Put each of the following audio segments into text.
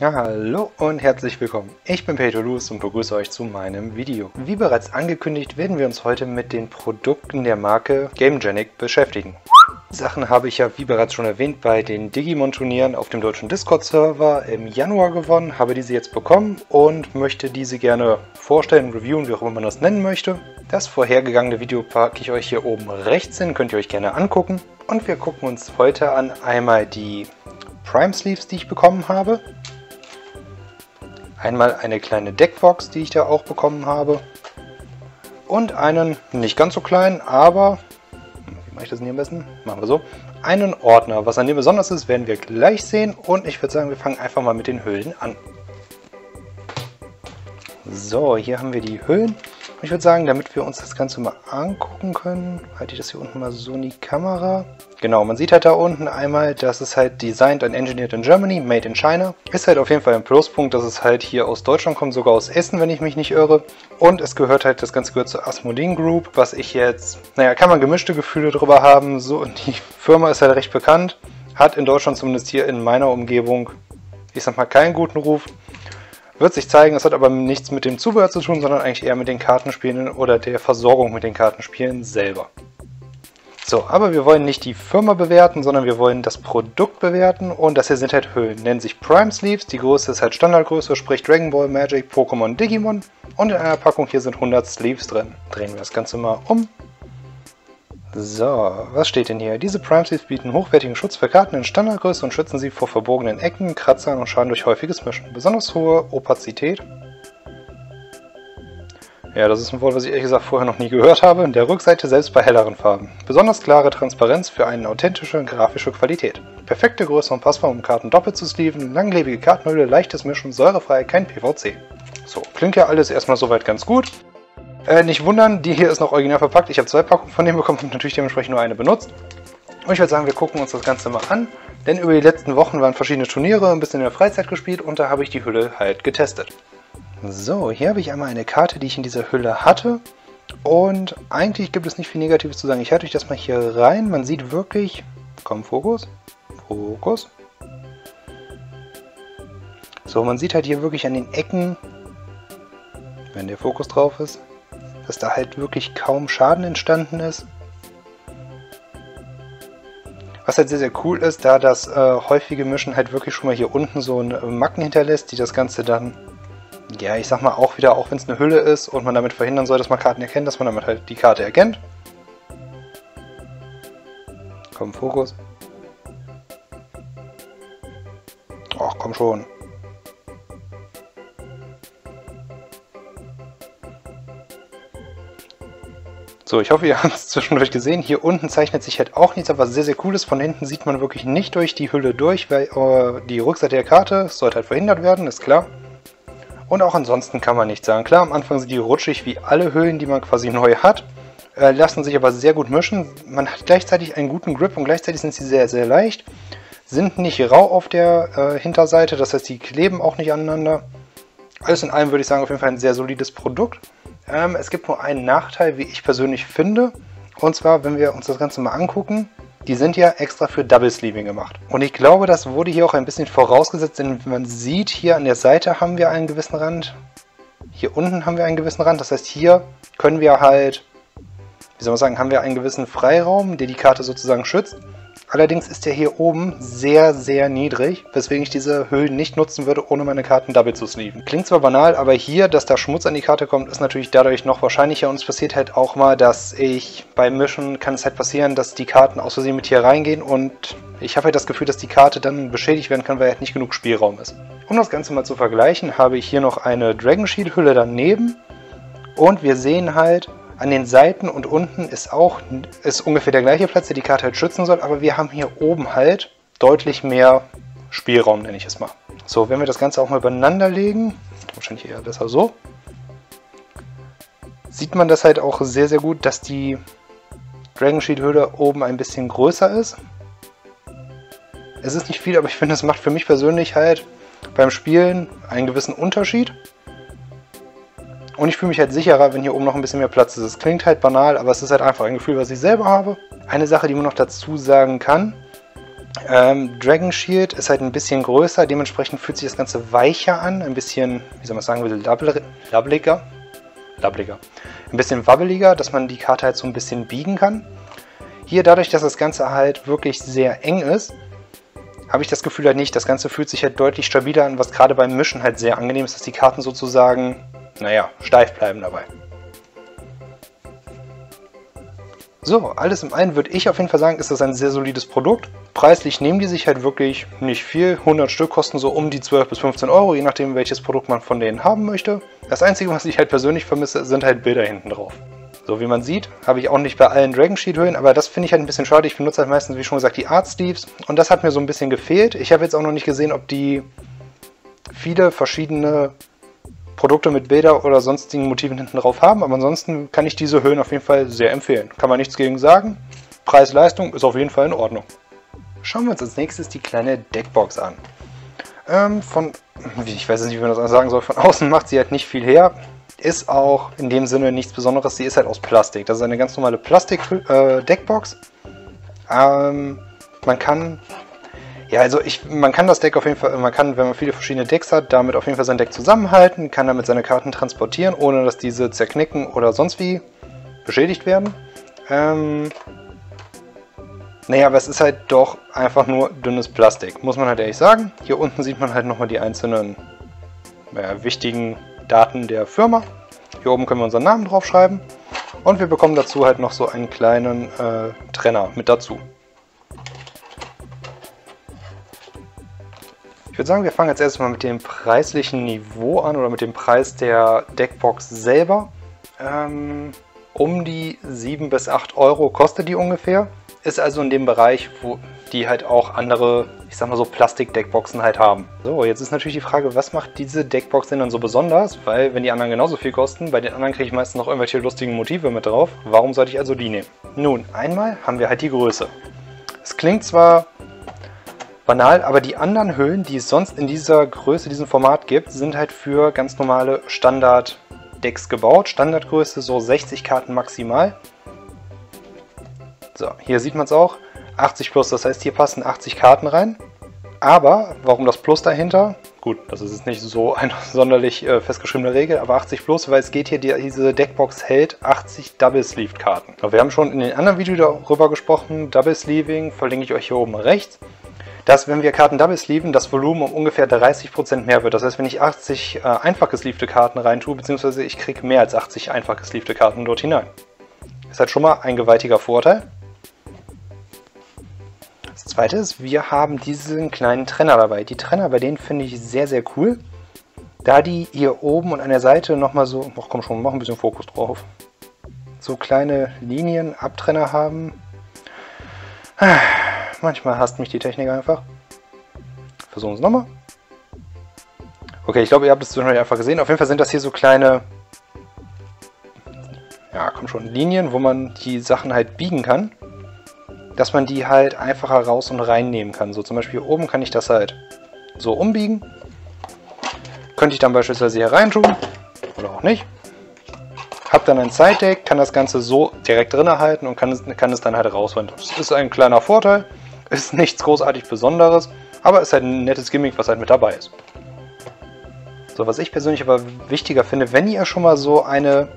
Ja, hallo und herzlich willkommen. Ich bin Peter Luz und begrüße euch zu meinem Video. Wie bereits angekündigt, werden wir uns heute mit den Produkten der Marke Gamegenic beschäftigen. Sachen habe ich ja, wie bereits schon erwähnt, bei den Digimon-Turnieren auf dem deutschen Discord-Server im Januar gewonnen, habe diese jetzt bekommen und möchte diese gerne vorstellen, reviewen, wie auch immer man das nennen möchte. Das vorhergegangene Video packe ich euch hier oben rechts hin, könnt ihr euch gerne angucken. Und wir gucken uns heute an einmal die Prime Sleeves, die ich bekommen habe. Einmal eine kleine Deckbox, die ich da auch bekommen habe. Und einen, nicht ganz so kleinen, aber, wie mache ich das denn hier am besten? Machen wir so. Einen Ordner. Was an dem besonders ist, werden wir gleich sehen. Und ich würde sagen, wir fangen einfach mal mit den Hüllen an. So, hier haben wir die Ich würde sagen, damit wir uns das Ganze mal angucken können, halte ich das hier unten mal so in die Kamera. Genau, man sieht halt da unten einmal, dass es halt designed and engineered in Germany, made in China. Ist halt auf jeden Fall ein Pluspunkt, dass es halt hier aus Deutschland kommt, sogar aus Essen, wenn ich mich nicht irre. Und es gehört halt, das Ganze gehört zur Asmodin Group, was ich jetzt, naja, kann man gemischte Gefühle drüber haben. So, die Firma ist halt recht bekannt, hat in Deutschland zumindest hier in meiner Umgebung, ich sag mal, keinen guten Ruf. Wird sich zeigen, es hat aber nichts mit dem Zubehör zu tun, sondern eigentlich eher mit den Kartenspielen oder der Versorgung mit den Kartenspielen selber. So, aber wir wollen nicht die Firma bewerten, sondern wir wollen das Produkt bewerten und das hier sind halt Hüllen. Nennen sich Prime Sleeves, die Größe ist halt Standardgröße, sprich Dragon Ball, Magic, Pokémon, Digimon und in einer Packung hier sind 100 Sleeves drin. Drehen wir das Ganze mal um so, was steht denn hier? Diese Prime-Seeds bieten hochwertigen Schutz für Karten in Standardgröße und schützen sie vor verbogenen Ecken, Kratzern und Schaden durch häufiges Mischen. Besonders hohe Opazität. Ja, das ist ein Wort, was ich ehrlich gesagt vorher noch nie gehört habe. In der Rückseite selbst bei helleren Farben. Besonders klare Transparenz für eine authentische grafische Qualität. Perfekte Größe und Passform, um Karten doppelt zu sleeven, langlebige Kartenhülle, leichtes Mischen, säurefrei, kein PVC. So, klingt ja alles erstmal soweit ganz gut. Äh, nicht wundern, die hier ist noch original verpackt. Ich habe zwei Packungen von denen bekommen und natürlich dementsprechend nur eine benutzt. Und ich würde sagen, wir gucken uns das Ganze mal an. Denn über die letzten Wochen waren verschiedene Turniere, ein bisschen in der Freizeit gespielt und da habe ich die Hülle halt getestet. So, hier habe ich einmal eine Karte, die ich in dieser Hülle hatte. Und eigentlich gibt es nicht viel Negatives zu sagen. Ich halte euch das mal hier rein. Man sieht wirklich... Komm, Fokus. Fokus. So, man sieht halt hier wirklich an den Ecken, wenn der Fokus drauf ist, dass da halt wirklich kaum Schaden entstanden ist. Was halt sehr, sehr cool ist, da das äh, häufige Mischen halt wirklich schon mal hier unten so eine Macken hinterlässt, die das Ganze dann, ja, ich sag mal auch wieder, auch wenn es eine Hülle ist und man damit verhindern soll, dass man Karten erkennt, dass man damit halt die Karte erkennt. Komm, Fokus. Ach, komm schon. So, ich hoffe, ihr habt es zwischendurch gesehen. Hier unten zeichnet sich halt auch nichts, aber sehr, sehr cool ist. Von hinten sieht man wirklich nicht durch die Hülle durch, weil äh, die Rückseite der Karte sollte halt verhindert werden, ist klar. Und auch ansonsten kann man nichts sagen. Klar, am Anfang sind die rutschig wie alle Hüllen, die man quasi neu hat, äh, lassen sich aber sehr gut mischen. Man hat gleichzeitig einen guten Grip und gleichzeitig sind sie sehr, sehr leicht. Sind nicht rau auf der äh, Hinterseite, das heißt, die kleben auch nicht aneinander. Alles in allem würde ich sagen, auf jeden Fall ein sehr solides Produkt. Ähm, es gibt nur einen Nachteil, wie ich persönlich finde. Und zwar, wenn wir uns das Ganze mal angucken, die sind ja extra für Double Sleeving gemacht. Und ich glaube, das wurde hier auch ein bisschen vorausgesetzt, denn man sieht, hier an der Seite haben wir einen gewissen Rand. Hier unten haben wir einen gewissen Rand. Das heißt, hier können wir halt, wie soll man sagen, haben wir einen gewissen Freiraum, der die Karte sozusagen schützt. Allerdings ist der hier oben sehr, sehr niedrig, weswegen ich diese Höhlen nicht nutzen würde, ohne meine Karten double zu sleeven. Klingt zwar banal, aber hier, dass da Schmutz an die Karte kommt, ist natürlich dadurch noch wahrscheinlicher und es passiert halt auch mal, dass ich beim Mischen kann es halt passieren, dass die Karten aus Versehen mit hier reingehen und ich habe halt das Gefühl, dass die Karte dann beschädigt werden kann, weil halt nicht genug Spielraum ist. Um das Ganze mal zu vergleichen, habe ich hier noch eine Dragon Shield Hülle daneben und wir sehen halt, an den Seiten und unten ist auch ist ungefähr der gleiche Platz, der die Karte halt schützen soll, aber wir haben hier oben halt deutlich mehr Spielraum, nenne ich es mal. So, wenn wir das Ganze auch mal übereinander legen, wahrscheinlich eher besser so, sieht man das halt auch sehr, sehr gut, dass die Dragon Shield Hülle oben ein bisschen größer ist. Es ist nicht viel, aber ich finde, es macht für mich persönlich halt beim Spielen einen gewissen Unterschied. Und ich fühle mich halt sicherer, wenn hier oben noch ein bisschen mehr Platz ist. Es klingt halt banal, aber es ist halt einfach ein Gefühl, was ich selber habe. Eine Sache, die man noch dazu sagen kann, Ähm, Dragon Shield ist halt ein bisschen größer, dementsprechend fühlt sich das Ganze weicher an, ein bisschen, wie soll man sagen, ein bisschen labbliger. Ein bisschen wabbeliger, dass man die Karte halt so ein bisschen biegen kann. Hier, dadurch, dass das Ganze halt wirklich sehr eng ist, habe ich das Gefühl halt nicht. Das Ganze fühlt sich halt deutlich stabiler an, was gerade beim Mischen halt sehr angenehm ist, dass die Karten sozusagen, naja, steif bleiben dabei. So, alles im einen würde ich auf jeden Fall sagen, ist das ein sehr solides Produkt. Preislich nehmen die sich halt wirklich nicht viel. 100 Stück kosten so um die 12 bis 15 Euro, je nachdem welches Produkt man von denen haben möchte. Das Einzige, was ich halt persönlich vermisse, sind halt Bilder hinten drauf. So wie man sieht, habe ich auch nicht bei allen Dragon Sheet Höhlen, aber das finde ich halt ein bisschen schade. Ich benutze halt meistens, wie schon gesagt, die Art Sleeves und das hat mir so ein bisschen gefehlt. Ich habe jetzt auch noch nicht gesehen, ob die viele verschiedene Produkte mit Bilder oder sonstigen Motiven hinten drauf haben, aber ansonsten kann ich diese Höhen auf jeden Fall sehr empfehlen. Kann man nichts gegen sagen. Preis-Leistung ist auf jeden Fall in Ordnung. Schauen wir uns als nächstes die kleine Deckbox an. Ähm, von, ich weiß nicht, wie man das sagen soll, von außen macht sie halt nicht viel her. Ist auch in dem Sinne nichts Besonderes, sie ist halt aus Plastik. Das ist eine ganz normale Plastik-Deckbox. Äh, ähm, man kann ja, also ich, man kann das Deck auf jeden Fall, man kann, wenn man viele verschiedene Decks hat, damit auf jeden Fall sein Deck zusammenhalten, kann damit seine Karten transportieren, ohne dass diese zerknicken oder sonst wie beschädigt werden. Ähm, naja, aber es ist halt doch einfach nur dünnes Plastik, muss man halt ehrlich sagen. Hier unten sieht man halt nochmal die einzelnen äh, wichtigen Daten der Firma. Hier oben können wir unseren Namen draufschreiben. Und wir bekommen dazu halt noch so einen kleinen äh, Trenner mit dazu. Ich würde sagen, wir fangen jetzt erstmal mit dem preislichen Niveau an oder mit dem Preis der Deckbox selber. Ähm, um die 7 bis 8 Euro kostet die ungefähr. Ist also in dem Bereich, wo die halt auch andere, ich sag mal so Plastik-Deckboxen halt haben. So, jetzt ist natürlich die Frage, was macht diese Deckbox denn dann so besonders? Weil wenn die anderen genauso viel kosten, bei den anderen kriege ich meistens noch irgendwelche lustigen Motive mit drauf. Warum sollte ich also die nehmen? Nun, einmal haben wir halt die Größe. Es klingt zwar banal, aber die anderen Hüllen, die es sonst in dieser Größe, diesem Format gibt, sind halt für ganz normale Standard-Decks gebaut. Standardgröße so 60 Karten maximal. So, hier sieht man es auch. 80 plus, das heißt hier passen 80 Karten rein. Aber, warum das Plus dahinter? Gut, das ist jetzt nicht so eine sonderlich äh, festgeschriebene Regel, aber 80 plus, weil es geht hier, die, diese Deckbox hält 80 Double Sleeved Karten. Wir haben schon in den anderen Videos darüber gesprochen, Double Sleeving verlinke ich euch hier oben rechts dass wenn wir Karten Double sleeven, das Volumen um ungefähr 30% mehr wird. Das heißt, wenn ich 80 äh, einfach gesleevte Karten reintue, beziehungsweise ich kriege mehr als 80 einfach gesleevte Karten dort hinein. Ist halt schon mal ein gewaltiger Vorteil. Das zweite ist, wir haben diesen kleinen Trenner dabei. Die Trenner bei denen finde ich sehr, sehr cool. Da die hier oben und an der Seite nochmal so, ach komm schon, mach ein bisschen Fokus drauf. So kleine Linien, Abtrenner haben. Manchmal hasst mich die Technik einfach. Versuchen es nochmal. Okay, ich glaube, ihr habt es zwischendurch einfach gesehen. Auf jeden Fall sind das hier so kleine, ja, komm schon, Linien, wo man die Sachen halt biegen kann. Dass man die halt einfacher raus und reinnehmen kann. So zum Beispiel hier oben kann ich das halt so umbiegen. Könnte ich dann beispielsweise hier rein tun. Oder auch nicht. Hab dann ein Side-Deck, kann das Ganze so direkt drin halten und kann es, kann es dann halt rausholen. Das ist ein kleiner Vorteil. Ist nichts großartig Besonderes, aber ist halt ein nettes Gimmick, was halt mit dabei ist. So, was ich persönlich aber wichtiger finde, wenn ihr schon mal so eine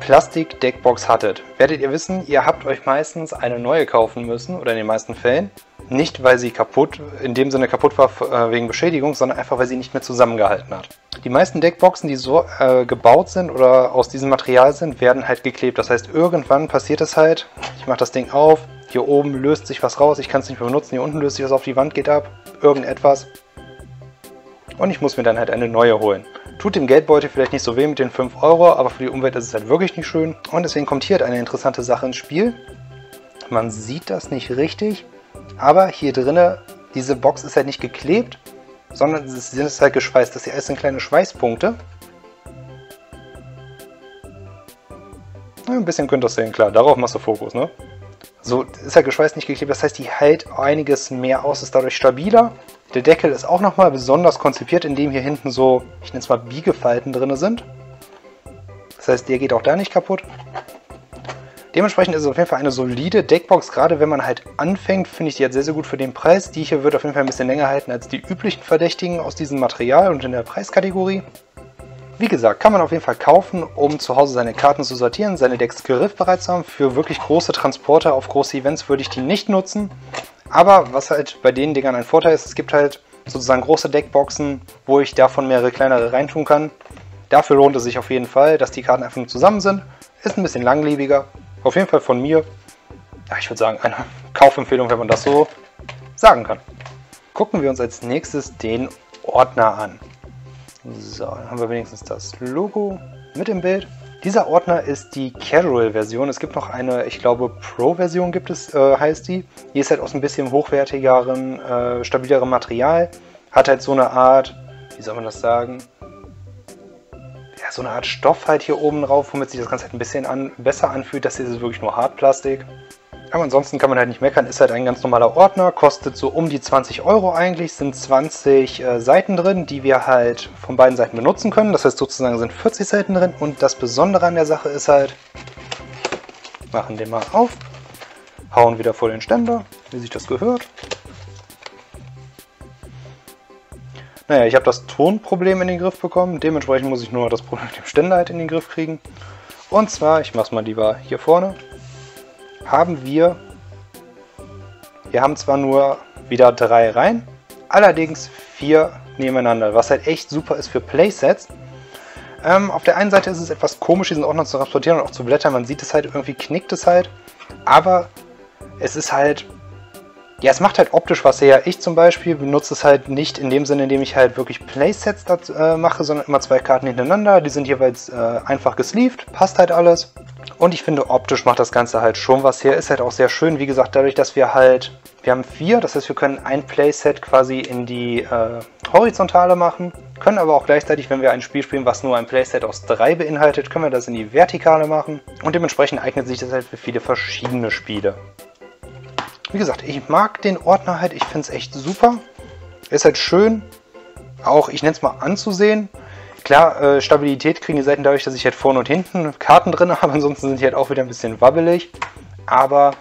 Plastik-Deckbox hattet, werdet ihr wissen, ihr habt euch meistens eine neue kaufen müssen, oder in den meisten Fällen. Nicht, weil sie kaputt, in dem Sinne kaputt war äh, wegen Beschädigung, sondern einfach, weil sie nicht mehr zusammengehalten hat. Die meisten Deckboxen, die so äh, gebaut sind oder aus diesem Material sind, werden halt geklebt. Das heißt, irgendwann passiert es halt, ich mache das Ding auf, hier oben löst sich was raus, ich kann es nicht mehr benutzen. Hier unten löst sich was auf die Wand, geht ab. Irgendetwas. Und ich muss mir dann halt eine neue holen. Tut dem Geldbeutel vielleicht nicht so weh mit den 5 Euro, aber für die Umwelt ist es halt wirklich nicht schön. Und deswegen kommt hier halt eine interessante Sache ins Spiel. Man sieht das nicht richtig, aber hier drinnen, diese Box ist halt nicht geklebt, sondern es sind halt geschweißt. Das hier alles sind kleine Schweißpunkte. Ein bisschen könnt ihr das sehen, klar, darauf machst du Fokus, ne? So ist ja geschweißt nicht geklebt, das heißt, die hält einiges mehr aus, ist dadurch stabiler. Der Deckel ist auch nochmal besonders konzipiert, indem hier hinten so, ich nenne es mal Biegefalten drin sind. Das heißt, der geht auch da nicht kaputt. Dementsprechend ist es auf jeden Fall eine solide Deckbox, gerade wenn man halt anfängt, finde ich die halt sehr, sehr gut für den Preis. Die hier wird auf jeden Fall ein bisschen länger halten als die üblichen Verdächtigen aus diesem Material und in der Preiskategorie. Wie gesagt, kann man auf jeden Fall kaufen, um zu Hause seine Karten zu sortieren, seine Decks griffbereit zu haben. Für wirklich große Transporte auf große Events würde ich die nicht nutzen. Aber was halt bei den Dingern ein Vorteil ist, es gibt halt sozusagen große Deckboxen, wo ich davon mehrere kleinere reintun kann. Dafür lohnt es sich auf jeden Fall, dass die Karten einfach nur zusammen sind. Ist ein bisschen langlebiger, auf jeden Fall von mir, ja, ich würde sagen, eine Kaufempfehlung, wenn man das so sagen kann. Gucken wir uns als nächstes den Ordner an. So, dann haben wir wenigstens das Logo mit im Bild. Dieser Ordner ist die Casual-Version. Es gibt noch eine, ich glaube, Pro-Version gibt es, äh, heißt die. Die ist halt aus ein bisschen hochwertigeren, äh, stabilerem Material. Hat halt so eine Art, wie soll man das sagen, so eine Art Stoff halt hier oben drauf, womit sich das Ganze halt ein bisschen an, besser anfühlt. Das hier ist wirklich nur Hartplastik. Aber ansonsten kann man halt nicht meckern, ist halt ein ganz normaler Ordner, kostet so um die 20 Euro eigentlich, sind 20 äh, Seiten drin, die wir halt von beiden Seiten benutzen können. Das heißt sozusagen sind 40 Seiten drin und das Besondere an der Sache ist halt, machen den mal auf, hauen wieder vor den Ständer, wie sich das gehört. Naja, ich habe das Tonproblem in den Griff bekommen. Dementsprechend muss ich nur das Problem mit dem Ständer halt in den Griff kriegen. Und zwar, ich mache es mal lieber hier vorne, haben wir, wir haben zwar nur wieder drei Reihen, allerdings vier nebeneinander, was halt echt super ist für Playsets. Ähm, auf der einen Seite ist es etwas komisch, diesen Ordner zu transportieren und auch zu blättern. Man sieht es halt, irgendwie knickt es halt. Aber es ist halt ja, es macht halt optisch was her. Ich zum Beispiel benutze es halt nicht in dem Sinne, indem ich halt wirklich Playsets dazu, äh, mache, sondern immer zwei Karten hintereinander. Die sind jeweils äh, einfach gesleeved, passt halt alles. Und ich finde, optisch macht das Ganze halt schon was her. Ist halt auch sehr schön, wie gesagt, dadurch, dass wir halt, wir haben vier, das heißt, wir können ein Playset quasi in die äh, Horizontale machen, können aber auch gleichzeitig, wenn wir ein Spiel spielen, was nur ein Playset aus drei beinhaltet, können wir das in die Vertikale machen. Und dementsprechend eignet sich das halt für viele verschiedene Spiele. Wie gesagt, ich mag den Ordner halt, ich finde es echt super. Ist halt schön, auch, ich nenne es mal anzusehen. Klar, äh, Stabilität kriegen die Seiten dadurch, dass ich halt vorne und hinten Karten drin habe, ansonsten sind die halt auch wieder ein bisschen wabbelig. Aber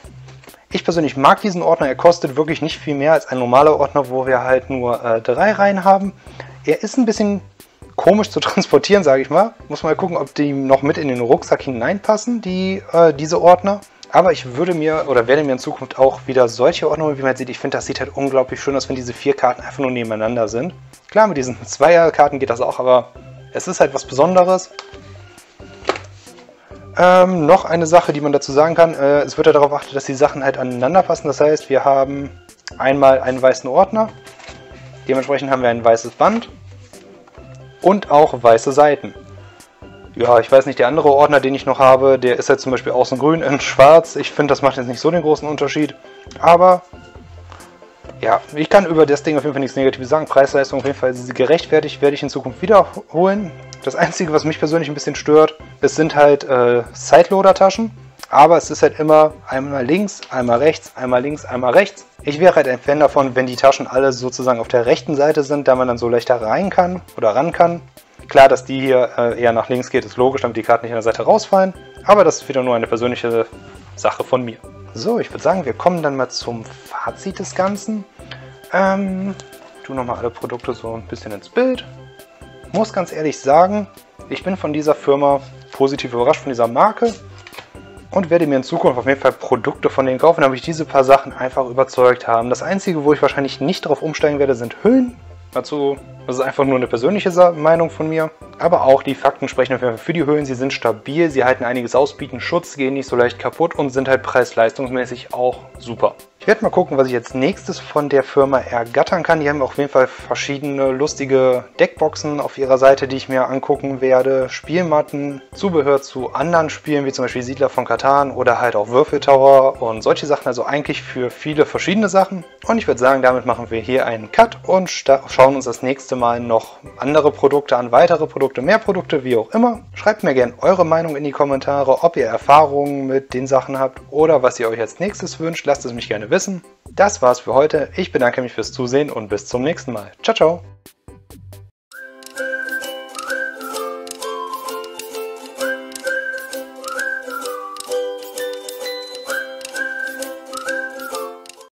ich persönlich mag diesen Ordner, er kostet wirklich nicht viel mehr als ein normaler Ordner, wo wir halt nur äh, drei Reihen haben. Er ist ein bisschen komisch zu transportieren, sage ich mal. Muss mal gucken, ob die noch mit in den Rucksack hineinpassen, die, äh, diese Ordner. Aber ich würde mir oder werde mir in Zukunft auch wieder solche Ordnungen, wie man sieht. Ich finde, das sieht halt unglaublich schön aus, wenn diese vier Karten einfach nur nebeneinander sind. Klar, mit diesen Zweierkarten geht das auch, aber es ist halt was Besonderes. Ähm, noch eine Sache, die man dazu sagen kann. Äh, es wird ja darauf achtet, dass die Sachen halt aneinander passen. Das heißt, wir haben einmal einen weißen Ordner. Dementsprechend haben wir ein weißes Band und auch weiße Seiten. Ja, ich weiß nicht, der andere Ordner, den ich noch habe, der ist jetzt zum Beispiel außen grün in schwarz. Ich finde, das macht jetzt nicht so den großen Unterschied. Aber ja, ich kann über das Ding auf jeden Fall nichts Negatives sagen. Preisleistung auf jeden Fall gerechtfertigt, werde ich in Zukunft wiederholen. Das Einzige, was mich persönlich ein bisschen stört, es sind halt äh, Sideloader-Taschen. Aber es ist halt immer einmal links, einmal rechts, einmal links, einmal rechts. Ich wäre halt ein Fan davon, wenn die Taschen alle sozusagen auf der rechten Seite sind, da man dann so leichter rein kann oder ran kann. Klar, dass die hier äh, eher nach links geht, ist logisch, damit die Karten nicht an der Seite rausfallen. Aber das ist wieder nur eine persönliche Sache von mir. So, ich würde sagen, wir kommen dann mal zum Fazit des Ganzen. Ähm, tu nochmal alle Produkte so ein bisschen ins Bild. Muss ganz ehrlich sagen, ich bin von dieser Firma positiv überrascht, von dieser Marke. Und werde mir in Zukunft auf jeden Fall Produkte von denen kaufen, damit ich diese paar Sachen einfach überzeugt haben. Das Einzige, wo ich wahrscheinlich nicht darauf umsteigen werde, sind Hüllen. Dazu das ist einfach nur eine persönliche Meinung von mir. Aber auch die Fakten sprechen auf jeden Fall für die Höhlen. Sie sind stabil, sie halten einiges aus, bieten Schutz, gehen nicht so leicht kaputt und sind halt preis-leistungsmäßig auch super. Ich werde mal gucken, was ich jetzt nächstes von der Firma ergattern kann. Die haben auf jeden Fall verschiedene lustige Deckboxen auf ihrer Seite, die ich mir angucken werde. Spielmatten, Zubehör zu anderen Spielen, wie zum Beispiel Siedler von Katan oder halt auch Würfeltower und solche Sachen. Also eigentlich für viele verschiedene Sachen. Und ich würde sagen, damit machen wir hier einen Cut und schauen uns das nächste Mal noch andere Produkte an, weitere Produkte, mehr Produkte, wie auch immer. Schreibt mir gerne eure Meinung in die Kommentare, ob ihr Erfahrungen mit den Sachen habt oder was ihr euch als nächstes wünscht. Lasst es mich gerne wissen. Das war's für heute. Ich bedanke mich fürs Zusehen und bis zum nächsten Mal. Ciao, ciao.